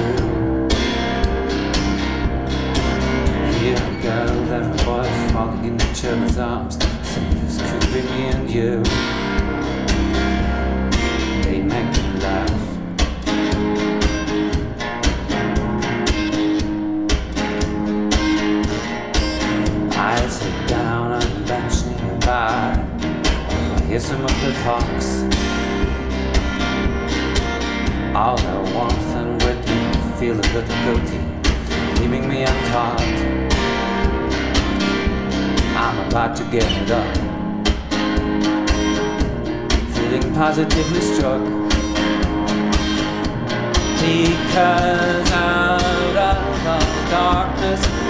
true. Here we go, there we was, falling in each other's arms. So this could be me and you. They make me laugh. I sit down on the bench nearby. I hear some of the talks. All the warmth and wit feel a little guilty, leaving me untaught. I'm about to get it up, feeling positively struck. Because out of the darkness,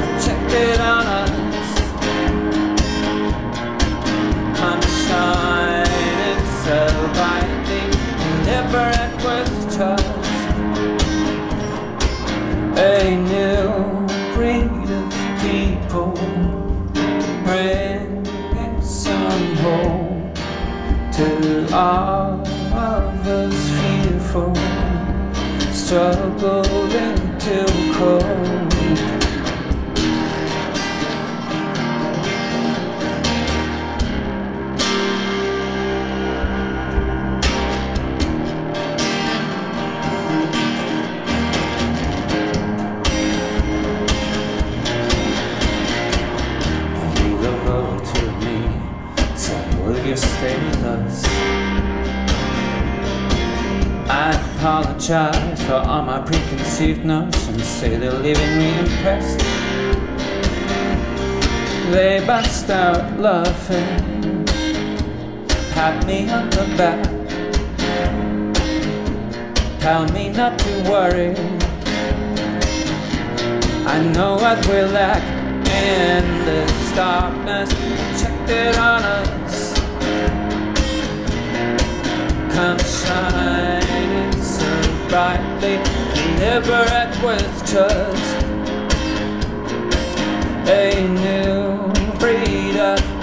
A new breed of people bringing some hope to all of us fearful, struggling to cope. You stay with us? I apologize for all my preconceived notions, say they're leaving me impressed. They bust out laughing, pat me on the back, tell me not to worry. I know what we lack in this darkness. Check it on so brightly, deliberate with trust. A new breed of